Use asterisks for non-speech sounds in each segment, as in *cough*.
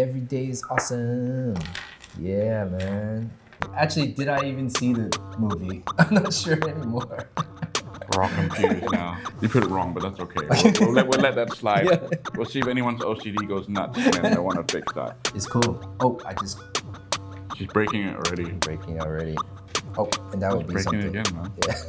Every day is awesome. Yeah, man. Actually, did I even see the movie? *laughs* I'm not sure anymore. We're all confused now. You put it wrong, but that's okay. *laughs* We'll, we'll let, we'll let that slide. Yeah. We'll see if anyone's OCD goes nuts and they want to fix that. It's cool. Oh, I just She's breaking it already. breaking already. Oh, and that would be Breaking something. it again, man. Yeah. *laughs*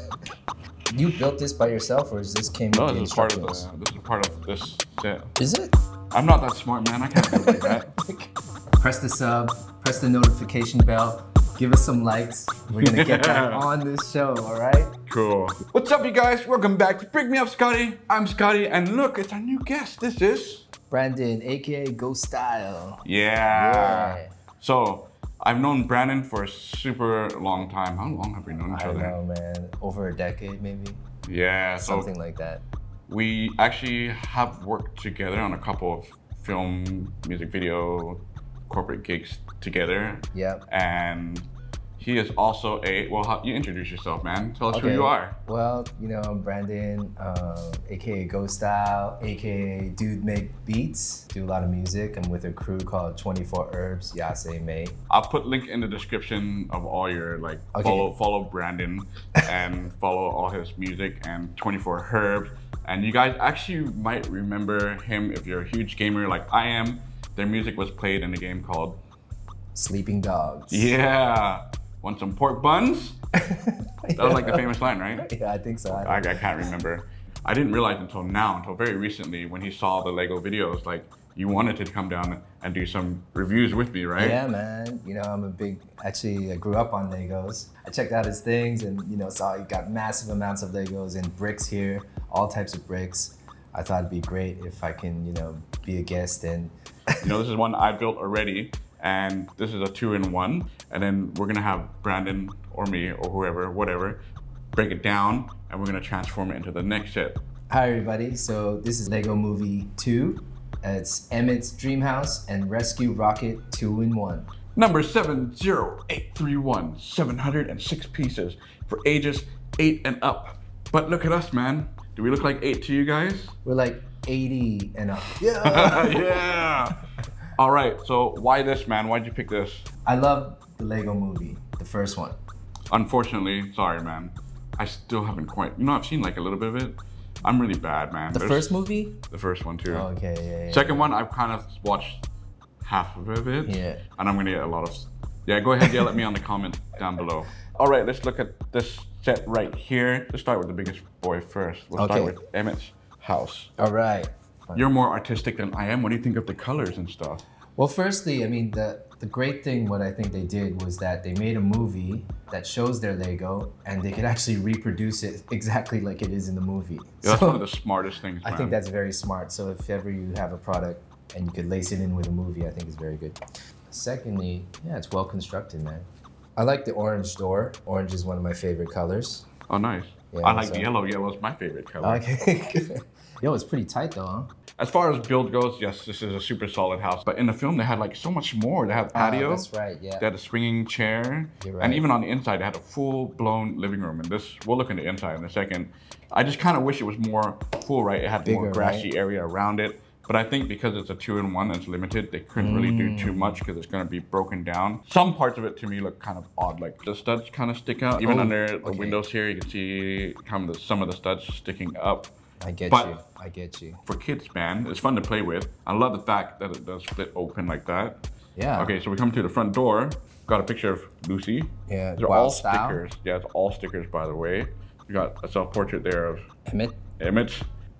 You built this by yourself, or is this came No, the this is part of the, instructions? this is part of this set. Is it? I'm not that smart, man. I can't do that. *laughs* Press the sub, press the notification bell, give us some likes. We're gonna get that *laughs* on this show, all right? Cool. What's up, you guys? Welcome back to Brick Me Up, Scottie. I'm Scottie, and look, it's our new guest. This is. Brandon, aka Ghost Style. Yeah. Yeah. So, I've known Brandon for a super long time. How long have we known each I don't other? know, man. Over a decade, maybe Yeah. So something like that. We actually have worked together on a couple of film, music video, corporate gigs together. Yep. And he is also a well. How, you introduce yourself, man. Tell us who you are. Well, you know, I'm Brandon, um, aka Ghost Style, aka Dude Make Beats. Do a lot of music. I'm with a crew called 24 Herbs, Yase May. I'll put link in the description of all your like Okay. follow follow Brandon *laughs* and follow all his music and 24 Herbs. And you guys actually might remember him if you're a huge gamer like I am. Their music was played in a game called Sleeping Dogs. Yeah. Want some pork buns? *laughs* That was like the famous line, right? *laughs* Yeah, I think so. I I, I can't remember. I didn't realize until now, until very recently, when he saw the Lego videos, like you wanted to come down and do some reviews with me, right? Yeah, man. You know, I'm a big. Actually, I grew up on Legos. I checked out his things, and you know, saw he got massive amounts of Legos and bricks here, all types of bricks. I thought it'd be great if I can, you know, be a guest and. You know, this is one I built already, and this is a two in one. And then we're gonna have Brandon or me or whoever, whatever, break it down, and we're gonna transform it into the next set. Hi, everybody. So this is Lego Movie Two. It's Emmet's Dream House and Rescue Rocket Two in One. Number 70831, 706 pieces for ages 8 and up. But look at us, man. Do we look like 8 to you guys? We're like 80 and up. *laughs* Yeah. yeah. *laughs* All right, so why this, man? Why'd you pick this? I love the Lego Movie, the first one. Unfortunately, sorry, man. I still haven't quite. You know, I've seen like a little bit of it. I'm really bad, man. The There's- first movie. The first one too. Oh, okay. Yeah. yeah, Second one, I've kind of watched half of it. Yeah. And I'm gonna get a lot of. Yeah, go ahead, yell at me on the comment down below. All right, let's look at this set right here. Let's start with the biggest boy first. We'll Okay. start with Emmet's house. All right. You're more artistic than I am. What do you think of the colors and stuff? Well, firstly, I mean the the great thing what I think they did was that they made a movie that shows their Lego and they could actually reproduce it *laughs* exactly like it is in the movie. Yeah, that's So, one of the smartest things. I think that's very smart. So if ever you have a product and you could lace it in with a movie, I think it's very good. Secondly, yeah, it's well constructed, man. I like the orange door. Orange is one of my favorite colors. Oh, nice. Yeah, I like so- the yellow. Yellow is my favorite color. Okay. *laughs* Yo, it's pretty tight though, huh? As far as build goes, yes, this is a super solid house. But in the film, they had like so much more. They had Ah, patio. that's right. Yeah. They had a swinging chair, You're and even on the inside, they had a full-blown living room. And this, we'll look in the inside in a second. I just kind of wish it was more full, right? It had more grassy right? area around it. But I think because it's a two-in-one it's limited, they couldn't really do Mm. too much because it's going to be broken down. Some parts of it to me look kind of odd, like the studs kind of stick out. Even Oh, under the okay. windows here, you can see kind of the, some of the studs sticking up. I get But- you. I get you. For kids, man, it's fun to play with. I love the fact that it does split open like that. Yeah. Okay, so we come to the front door. Got a picture of Lucy. Yeah. They're all style. stickers. Yeah, it's all stickers, by the way. We got a self-portrait there of Emmet. Emmet,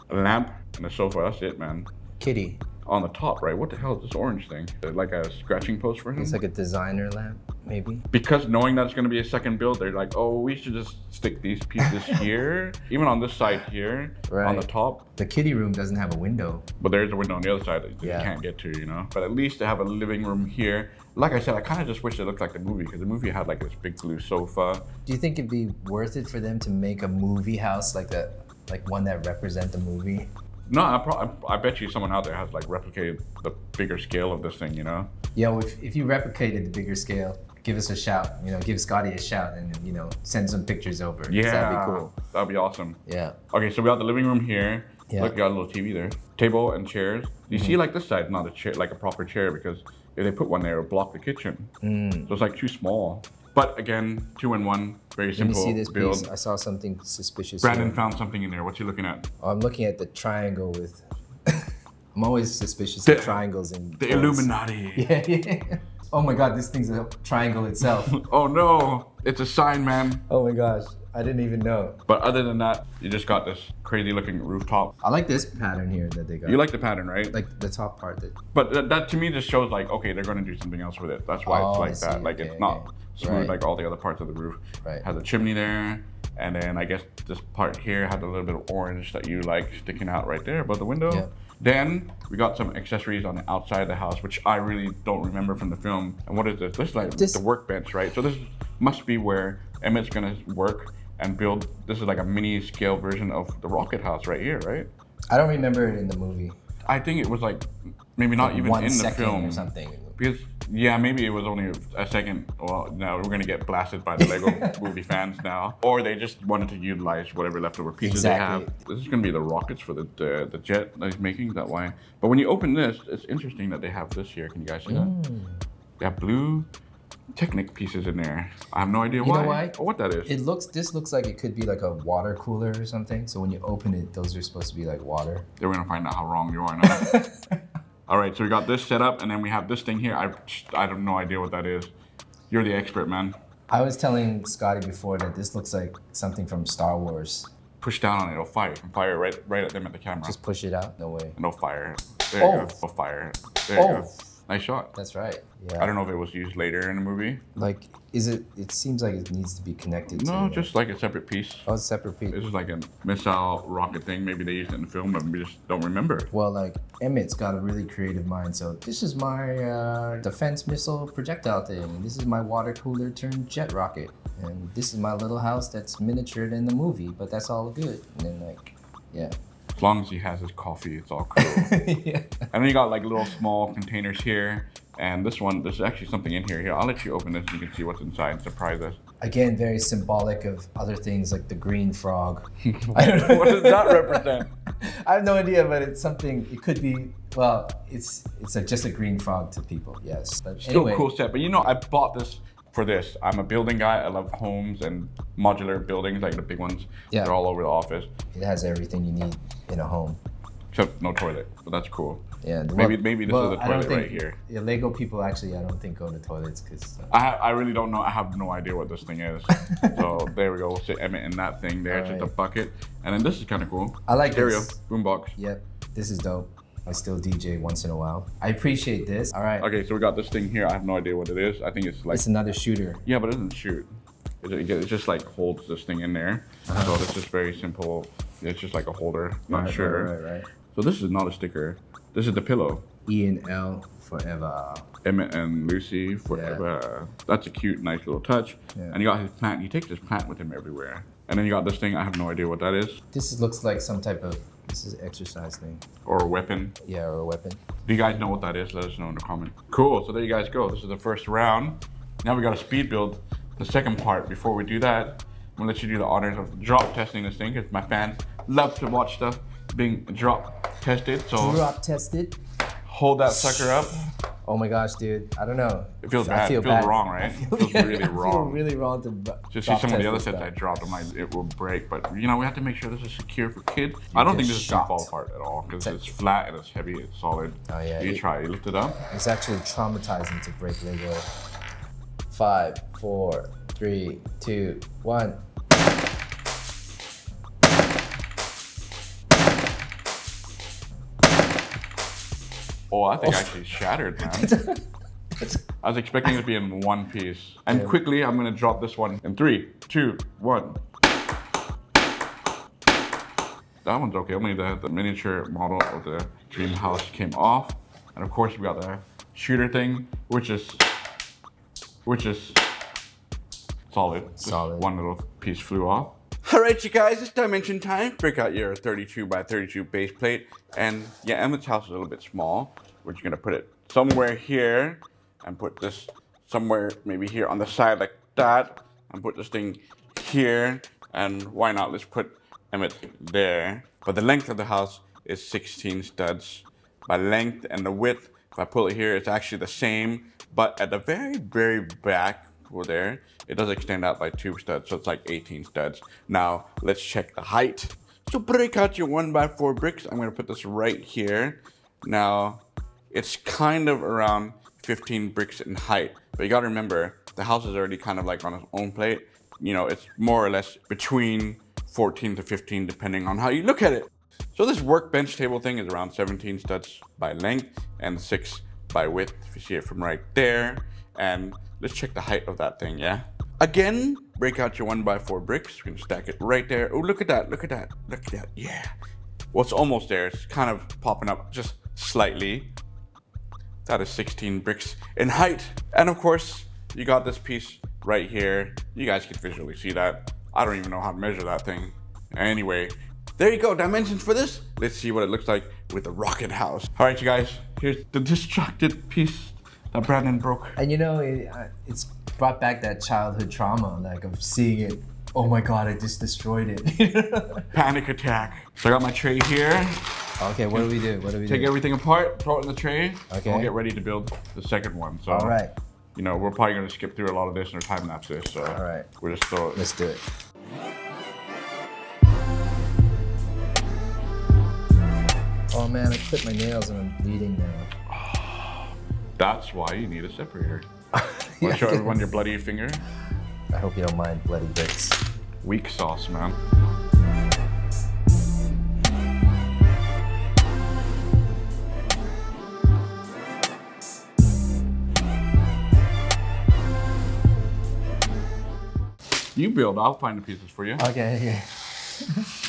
a lamp, and a sofa. That's it, man. Kitty. On the top, right? What the hell is this orange thing? Is it Like a scratching post for him? It's like a designer lamp, maybe. because knowing that it's going to be a second build, they're like, oh, we should just stick these pieces *laughs* here, even on this side here, on the top. The kitty room doesn't have a window. But there's a window on the other side that you can't get to, you know. But at least they have a living room here. Like I said, I kind of just wish it looked like the movie because the movie had like this big blue sofa. Do you think it'd be worth it for them to make a movie house like a like one that represent the movie? No, I, pro- I bet you someone out there has like replicated the bigger scale of this thing, you know. Yo, if, if you replicated the bigger scale, give us a shout. You know, give Scottie a shout and you know send some pictures over. Yeah, that'd be cool. That'd be awesome. Yeah. Okay, so we got the living room here. Yeah. Look, got a little TV there. table and chairs. You Mm-hmm. see, like this side, not a chair, like a proper chair, because if they put one there, it would block the kitchen. Mm. So it's like too small. But again, two in one, very Let me simple see this build. piece. I saw something suspicious. Brandon here. found something in there. What's you looking at? Oh, I'm looking at the triangle with. *laughs* I'm always suspicious The- of triangles in The. Illuminati. *laughs* Yeah, yeah. Oh my god, this thing's a triangle itself. *laughs* Oh no, it's a sign, man. oh my gosh, I didn't even know. But other than that, you just got this crazy looking rooftop. I like this pattern here that they got. You like the pattern, right? like the top part that. But that, that to me just shows like, okay, they're gonna do something else with it. That's why Oh, it's like that. Like Okay, it's not okay. smooth Right. like all the other parts of the roof. Right. Has a chimney there, and then I guess this part here had a little bit of orange that you like sticking out right there above the window. Yeah. Then we got some accessories on the outside of the house, which I really don't remember from the film. And what is this? This is like This- the workbench, right? So this must be where Emmet's gonna work and build. This is like a mini scale version of the rocket house right here, right? I don't remember it in the movie. I think it was like maybe not even One in the film or something. because yeah, maybe it was only a second. Well, now we're gonna get blasted by the Lego *laughs* movie fans now, or they just wanted to utilize whatever leftover pieces Exactly. they have. This is gonna be the rockets for the, the the jet that he's making. That why? But when you open this, it's interesting that they have this here. Can you guys see that? Mm. They have blue Technic pieces in there. I have no idea You why why? or what that is. It looks. This looks like it could be like a water cooler or something. So when you open it, those are supposed to be like water. Then we're gonna find out how wrong you are now. *laughs* All right, so we got this set up, and then we have this thing here. I I have no idea what that is. You're the expert, man. I was telling Scottie before that this looks like something from Star Wars. Push down on it, it'll fire. You can fire right right at them at the camera. Just push it out. No way. No fire. There you Oh. go. No fire. There you Oh. go. Nice shot. That's right. Yeah. I don't know if it was used later in the movie. Like, is it? It seems like it needs to be connected. No, to, just like a separate piece. Oh, it's a separate piece. This is like a missile rocket thing. Maybe they used it in the film, but we just don't remember. Well, like Emmet's got a really creative mind. So this is my uh, defense missile projectile thing. and This is my water cooler turned jet rocket. And this is my little house that's miniatured in the movie. But that's all good. And then like, yeah. As long as he has his coffee, it's all cool. *laughs* yeah. And then you got like little small containers here. And this one, there's actually something in here. Here, I'll let you open this and you can see what's inside and surprise us. Again, very symbolic of other things like the green frog. *laughs* I don't know. what does that represent? *laughs* I have no idea, but it's something. It could be. Well, it's it's a, just a green frog to people. Yes. But Still anyway, cool set. But you know, I bought this for this. I'm a building guy. I love homes and modular buildings, like the big ones. Yeah. They're all over the office, it has everything you need in a home. except no toilet. But that's cool. Yeah. the- Maybe- maybe this is a I toilet right here. Yeah, Lego people actually, I don't think go to toilets because. Uh, I, ha- I really don't know. I have no idea what this thing is. *laughs* so there we go. We'll sit Emmet in that thing there. It's just a bucket. And then this is kind of cool. I like Stereo, this. boombox. Yep. This is dope. I still DJ once in a while. I appreciate this. All right. Okay, so we got this thing here. I have no idea what it is. I think it's like It's another shooter. Yeah, but it doesn't shoot. It, just like holds this thing in there. So this is very simple. It's just like a holder. Not Uh-huh. Right, sure. Right, right, right. So this is not a sticker. This is the pillow. E and L forever. Emmet and Lucy forever. That's a cute, nice little touch. Yeah. And you got his plant. He takes his plant with him everywhere. And then you got this thing. I have no idea what that is. This looks like some type of. This is exercise thing. Or a weapon. Yeah, or a weapon. Do you guys know what that is? Let us know in the comment. Cool. So there you guys go. This is the first round. Now we got a speed build. The second part. Before we do that, I'm gonna let you do the honors of drop testing this thing because my fans love to watch stuff being drop tested. So Drop tested. hold that sucker up. Oh my gosh, dude. I don't know. It feels I bad. feel it feels bad. wrong, right? I it feel, feels really *laughs* I feel wrong. really wrong to. Just see some of the other sets. I dropped. I'm like, it will break, but you know, we have to make sure this is secure for kids. I don't think this is gonna fall apart at all because it's flat and it's heavy. It's solid. Oh, yeah, You it- try. You lift it up. It's actually traumatizing to break Lego. Five, four, three, two, one. Oh, I think I actually *laughs* shattered, man. *laughs* I was expecting it to be in one piece. And Yeah. quickly, I'm gonna drop this one in three, two, one. That one's okay. Only the, the miniature model of the dream house came off. And of course, we got the shooter thing, which is, which is solid. Just Solid. One little piece flew off. All right, you guys, it's dimension time. Break out your 32 by 32 base plate. And yeah, Emmet's house is a little bit small. We're just gonna put it somewhere here and put this somewhere maybe here on the side like that and put this thing here. And why not, let's put Emmet there. But the length of the house is 16 studs by length and the width. If I pull it here, it's actually the same, but at the very, very back there, it does extend out by two studs, so it's like 18 studs. Now, let's check the height. So break out your one by four bricks. I'm gonna put this right here. Now, it's kind of around 15 bricks in height, but you gotta remember, the house is already kind of like on its own plate. You know, it's more or less between 14 to 15, depending on how you look at it. So this workbench table thing is around 17 studs by length and six by width, if you see it from right there. And let's check the height of that thing, yeah? Again, break out your one by four bricks. You can stack it right there. Oh, look at that, look at that, look at that, yeah. Well, it's almost there. It's kind of popping up just slightly. That is 16 bricks in height. And of course, you got this piece right here. You guys can visually see that. I don't even know how to measure that thing. Anyway, there you go, dimensions for this. Let's see what it looks like with the rocket house. All right, you guys, here's the destructed piece that Brandon broke. And you know, it, uh, it's brought back that childhood trauma, like of seeing it. Oh my god, I just destroyed it. *laughs* Panic attack. So I got my tray here. okay, what do we do? What do we do? Take do? everything apart, throw it in the tray. Okay. We'll get ready to build the second one. So, All right, you know, we're probably gonna skip through a lot of this in and time lapse this. So, All right. we're just throw it. let's do it. Oh man, I clipped my nails and I'm bleeding now. That's why you need a separator. *laughs* Want to show everyone your bloody finger? I hope you don't mind bloody bits. Weak sauce, man. You build, I'll find the pieces for you. Okay, okay. *laughs*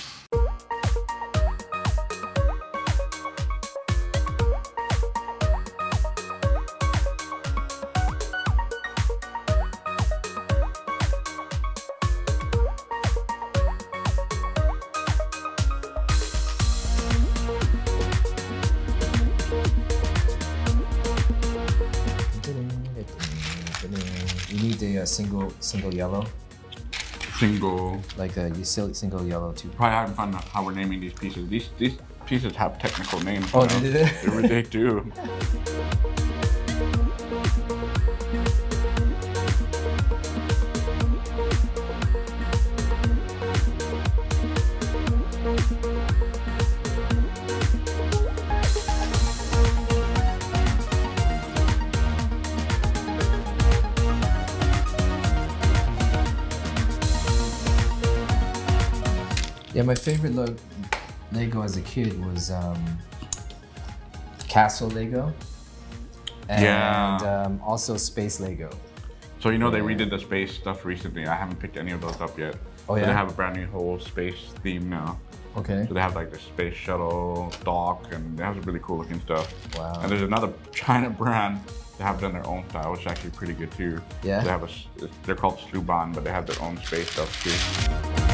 single yellow, Single. like a you still single yellow too. Probably haven't found out how we're naming these pieces. These these pieces have technical names. Oh, you they know? did it? They, they do. *laughs* Yeah, my favorite lo- Lego as a kid was um, Castle Lego. And Yeah. um, also Space Lego. So you know they Yeah. redid the space stuff recently. I haven't picked any of those up yet. Oh, So yeah? they have a brand new whole space theme now. Okay. So they have like the space shuttle dock, and they have some really cool looking stuff. Wow. And there's another *laughs* China brand that have done their own style, which is actually pretty good too. Yeah? They have a, they're called Sluban, but they have their own space stuff too.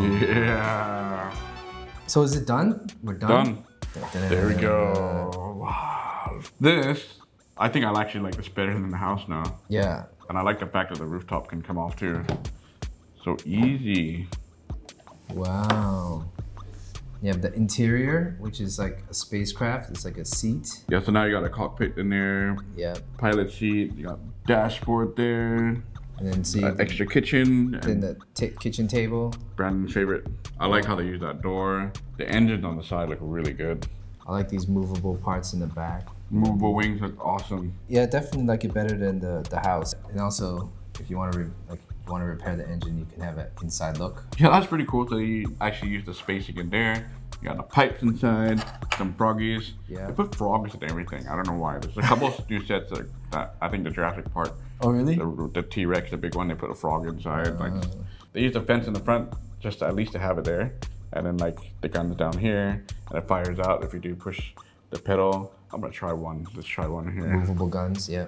Yeah. So is it done? We're done. Done. There we go. Wow. This, I think I actually like this better than the house now. Yeah. And I like the fact that the rooftop can come off too. So easy. Wow. You have the interior, which is like a spacecraft. It's like a seat. Yeah, so now you got a cockpit in there, Yeah. pilot seat, you got dashboard there, And then see uh, extra kitchen, then and the t- kitchen table. Brandon's favorite. I like how they use that door. The engines on the side look really good. I like these movable parts in the back. Movable wings look awesome. Yeah, definitely like it better than the, the house. And also, if you want to re- like want to repair the engine, you can have an inside look. Yeah, that's pretty cool. So you actually use the spacing in there. You got the pipes inside, some froggies. Yeah. They put frogs in everything. I don't know why. There's a couple of *laughs* new sets that, that I think the Jurassic Park, Oh really? the, the T Rex, the big one, they put a frog inside. Like Uh. they used a fence in the front just to, at least to have it there, and then like the gun's down here, and it fires out if you do push the pedal. I'm gonna try one. Let's try one here. Movable guns. Yeah.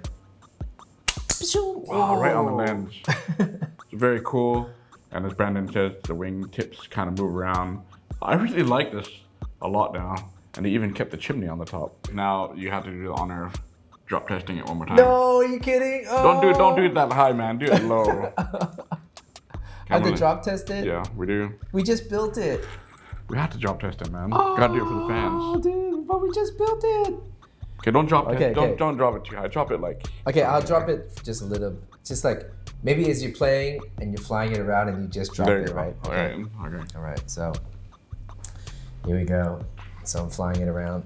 Wow, right on the lens. *laughs* it's very cool. And as Brandon says, the wing tips kind of move around. I really like this a lot now. And they even kept the chimney on the top. Now you have to do the honor of drop testing it one more time. No, are you kidding? Don't do it. Don't do Oh. it that high, man. Do it low. *laughs* I had to drop test it. Yeah, we do. We just built it. We have to drop test it, man. Oh, Gotta do it for the fans. Oh, dude, but we just built it. Okay, don't drop Okay, it. Don't okay. don't drop it too high. Drop it like. Okay, I'll drop it just a little. Just like maybe as you're playing and you're flying it around and you just drop There it, right? All Okay. right. Okay. All right. So here we go. So I'm flying it around.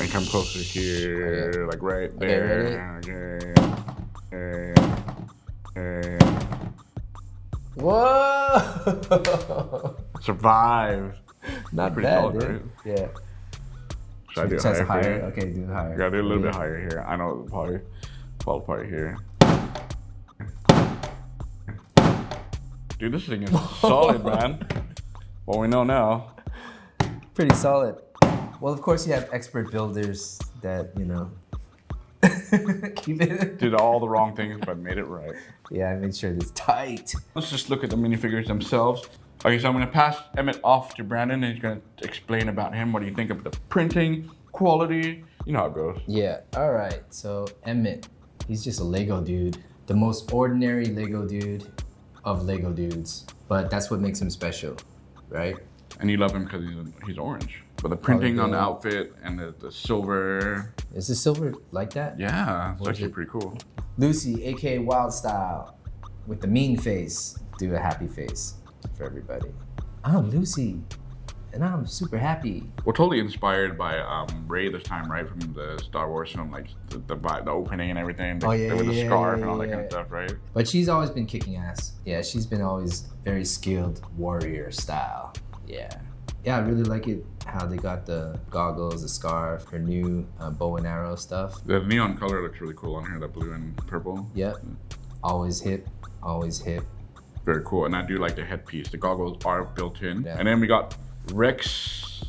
And come closer here, like right Okay, there. Okay. Okay. Okay. Whoa! Survive. *laughs* Not bad, solid, dude. right? Yeah. Should I do higher? higher. Okay, do it higher. Gotta do a little bit higher here. I know it'll probably fall apart here. Dude, this thing is *laughs* solid, man. Well, we know now. Pretty solid. Well, of course, you have expert builders that you know *laughs* keep it. *laughs* Did all the wrong things, but made it right. Yeah, I made sure it's tight. Let's just look at the minifigures themselves. Okay, so I'm gonna pass Emmet off to Brandon, and he's gonna explain about him. What do you think of the printing quality? You know how it goes. Yeah. All right. So Emmet, he's just a Lego dude, the most ordinary Lego dude of Lego dudes, but that's what makes him special, right? And you love him because he's, he's orange. But the printing on the outfit and the, the silver, Is the silver like that? yeah, it's actually it? pretty cool. Lucy, aka Wyldstyle, with the mean face, do a happy face for everybody. I'm Lucy, and I'm super happy. We're totally inspired by um, Rey this time, right? From the Star Wars film, like the, the, the opening and everything. The, Oh, yeah, with the yeah, scarf yeah, and all that kind of stuff, right? But she's always been kicking ass. Yeah, she's been always very skilled warrior style. Yeah. Yeah, I really like it how they got the goggles, the scarf, her new uh, bow and arrow stuff. The neon color looks really cool on here, the blue and purple. Yep. Always hip, always hip. Very cool. And I do like the headpiece. The goggles are built in. Yeah. And then we got Rex.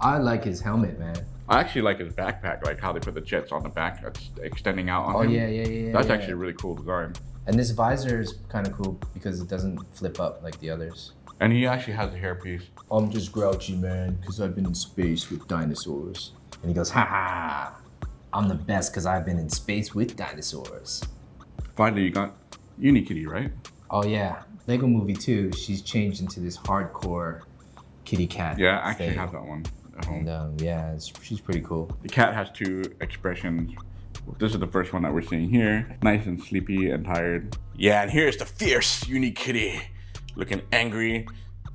I like his helmet, man. I actually like his backpack, like how they put the jets on the back that's extending out on Oh him. Oh, yeah, yeah, yeah. That's yeah. actually a really cool design. And this visor is kind of cool because it doesn't flip up like the others. And he actually has a hairpiece. I'm just grouchy, man, because I've been in space with dinosaurs. And he goes, ha ha, I'm the best because I've been in space with dinosaurs. Finally, you got Unikitty, right? Oh, yeah. Lego Movie 2, she's changed into this hardcore kitty cat. Yeah, I actually thing. have that one at home. And um, yeah, it's, she's pretty cool. The cat has two expressions. This is the first one that we're seeing here. Nice and sleepy and tired. Yeah, and here's the fierce Unikitty, looking angry.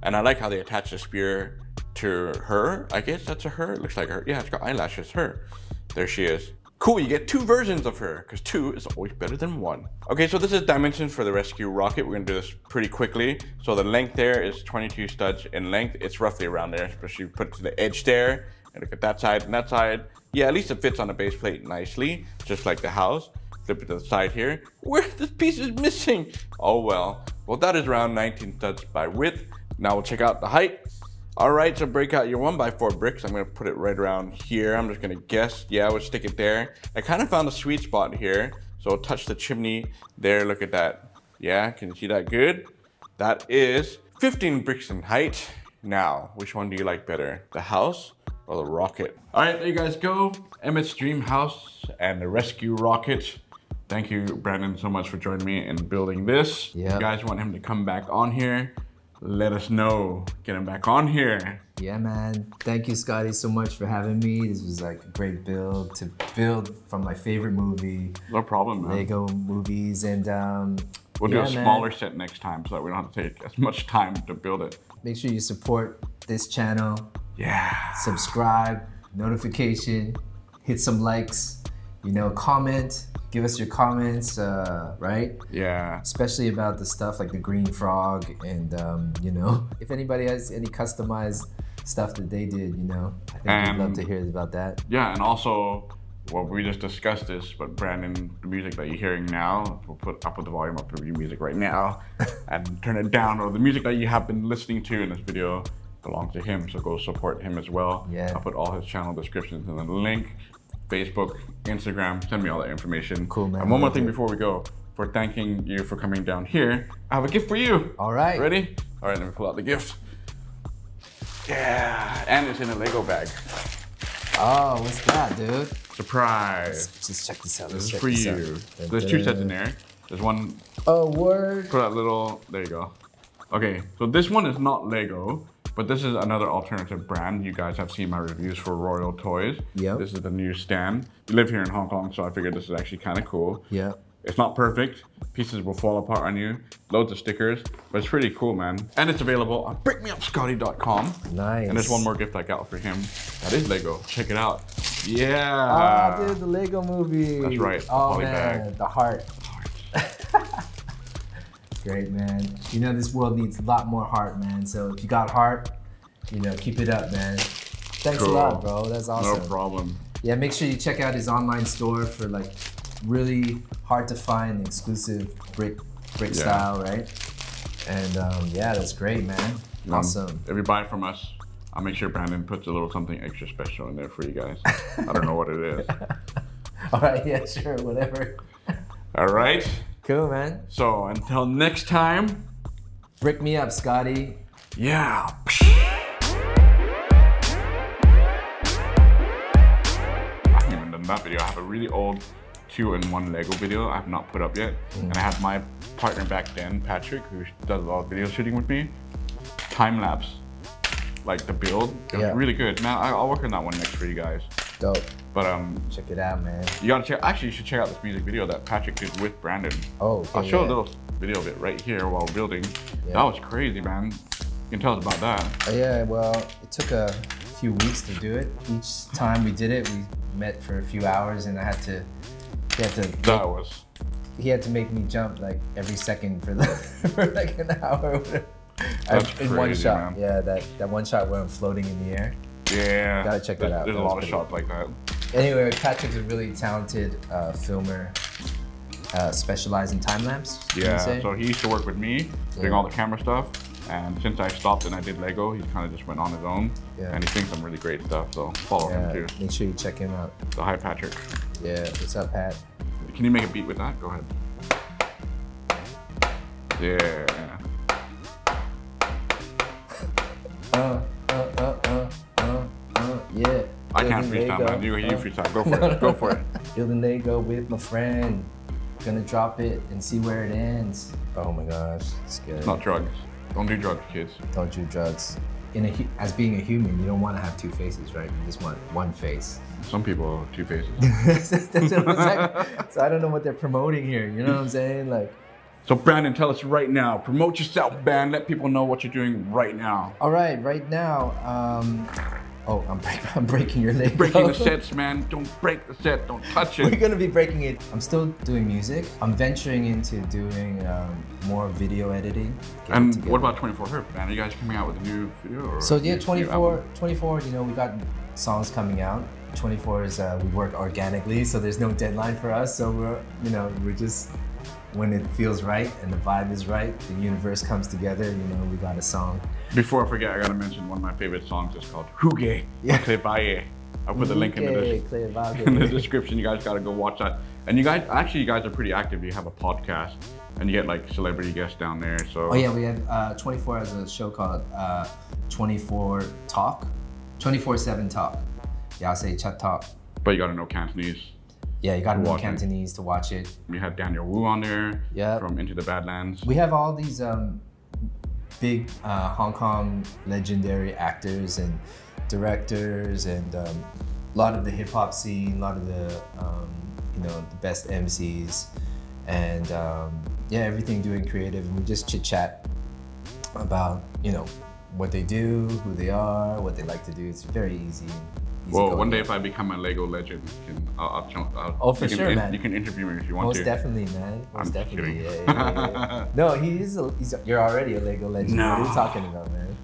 And I like how they attach the spear to her. I guess that's a her. It looks like her. Yeah, it's got eyelashes. Her. There she is. Cool, you get two versions of her, because two is always better than one. Okay, so this is dimensions for the rescue rocket. We're gonna do this pretty quickly. So the length there is 22 studs in length. It's roughly around there, especially put it to the edge there. And look at that side and that side. Yeah, at least it fits on the base plate nicely, just like the house. Flip it to the side here. Where this piece is missing? Oh well. Well, that is around 19 studs by width. Now we'll check out the height. All right, so break out your one by four bricks. I'm gonna put it right around here. I'm just gonna guess. Yeah, we'll stick it there. I kind of found a sweet spot here. So I'll touch the chimney there. Look at that. Yeah, can you see that good? That is 15 bricks in height. Now, which one do you like better? The house or the rocket? All right, there you guys go. Emmet's dream house and the rescue rocket. Thank you, Brandon, so much for joining me in building this. Yeah. You guys want him to come back on here? Let us know. Get him back on here. Yeah, man. Thank you, Scottie, so much for having me. This was like a great build to build from my favorite movie, No problem, man. Lego movies, and um, We'll yeah, do a man. smaller set next time so that we don't have to take as much time to build it. Make sure you support this channel. Yeah. subscribe, notification, hit some likes, you know, comment, give us your comments, uh, right? Yeah. Especially about the stuff like the green frog and, um, you know, *laughs* if anybody has any customized stuff that they did, you know, I think we'd love to hear about that. Yeah, and also, well, we just discussed this, but Brandon, the music that you're hearing now, we'll put up with the volume up to your music right now, *laughs* and turn it down, or the music that you have been listening to in this video belongs to him, so go support him as well. Yeah. I'll put all his channel descriptions in the link, Facebook, Instagram, send me all that information. Cool, man. And one more thing before we go, for thanking you for coming down here, I have a gift for you. All right. Ready? All right, let me pull out the gift. Yeah, and it's in a Lego bag. Oh, what's that, dude? Surprise. Just check this out. This is for you. out. There's two sets in there. There's one Oh, word. for that little. There you go. Okay, so this one is not Lego, but this is another alternative brand. You guys have seen my reviews for Royal Toys. Yeah. This is the new stand. We live here in Hong Kong, so I figured this is actually kind of cool. Yeah. It's not perfect. Pieces will fall apart on you. Loads of stickers, but it's pretty cool, man. And it's available on brickmeupscottie.com. Nice. And there's one more gift I got for him. That is Lego. Check it out. Yeah. Oh, dude, the Lego movie. That's right, the Oh, man, bag. the heart. *laughs* Great, man. You know, this world needs a lot more heart, man. So if you got heart, you know, keep it up, man. Thanks Cool. a lot, bro. That's awesome. No problem. Yeah, make sure you check out his online store for like really hard to find exclusive brick brick Yeah. style, right? And um, yeah, that's great, man. Um, Awesome. If you buy from us, I'll make sure Brandon puts a little something extra special in there for you guys. I don't know what it is. *laughs* All right, yeah, sure, whatever. All right. Cool, man. So until next time, Brick me up, Scottie. yeah. I haven't even done that video. I have a really old two in one Lego video I have not put up yet. Mm. And I have my partner back then, Patrick, who does a lot of video shooting with me, time lapse. Like the build, it Yeah. was really good. Man, I'll work on that one next for you guys. Dope. But um, Check it out, man. You gotta check. Actually, you should check out this music video that Patrick did with Brandon. Oh, okay, I'll show yeah. a little video of it right here while building. Yeah. That was crazy, man. You can tell us about that. Uh, yeah, well, it took a few weeks to do it. Each time we did it, we met for a few hours, and I had to, he had to, That was. he had to make me jump like every second for the *laughs* for like an hour. *laughs* That's in one shot. man. Yeah, that that one shot where I'm floating in the air. Yeah. Gotta check that there's, out. There's That a lot of shots like that. Anyway, Patrick's a really talented uh, filmer, uh, specialized in time lapse. Yeah. So he used to work with me doing Yeah. all the camera stuff. And since I stopped and I did Lego, he kind of just went on his own. Yeah. And he's doing some really great stuff. So follow yeah, him too. make sure you check him out. So hi, Patrick. Yeah, what's up, Pat? Can you make a beat with that? Go ahead. Yeah. *laughs* Uh, uh, uh, uh, uh, uh, yeah. I can't freestyle, man. You, you *laughs* freestyle. Go for it. Go for it. *laughs* Building Lego with my friend. Gonna drop it and see where it ends. Oh my gosh, it's scary. Not drugs. Don't do drugs, kids. Don't do drugs. In a, as being a human, you don't want to have two faces, right? You just want one face. Some people have two faces. *laughs* That's what I'm saying. so I don't know what they're promoting here. You know what I'm saying? Like, So Brandon, tell us right now. Promote yourself, man. Let people know what you're doing right now. all right, right now. Um, oh, I'm, break, *laughs* I'm breaking your leg. Breaking the sets, man. Don't break the set. Don't touch it. We're gonna be breaking it. I'm still doing music. I'm venturing into doing um, more video editing. And what about 24 Herb, man? Are you guys coming out with a new video? Or So yeah, new 24, 24. You know, we got songs coming out. 24 is uh, we work organically, so there's no deadline for us. So we're, you know, we're just when it feels right and the vibe is right, the universe comes together. You know, we got a song. Before I forget, I gotta mention one of my favorite songs is called Huge Yeah. by Clebaye. I'll put the link in the, Okay, des- Clay Valde. *laughs* in the description. You guys gotta go watch that. And you guys, actually, you guys are pretty active. You have a podcast, and you get like celebrity guests down there. So Oh yeah, we have uh, 24 has a show called uh, 24 Talk, 24/7 Talk. Yeah, I'll say Chat Talk. but you got to know Cantonese. Yeah, you got to know Watch it. Cantonese to watch it. We had Daniel Wu on there Yep. from Into the Badlands. We have all these um, big uh, Hong Kong legendary actors and directors, and um, a lot of the hip hop scene, a lot of the um, you know the best MCs, and um, yeah, everything doing creative, and we just chit chat about you know what they do, who they are, what they like to do. It's very easy. Well, one day if I become a Lego legend, you can, I'll, I'll, jump- I'll, Oh, for sure, in- man. You can interview me if you want Most to. definitely, man. Most I'm definitely. kidding. Yeah, yeah, yeah. *laughs* no, he is. A, he's a, you're already a Lego legend. No. What are you talking about, man?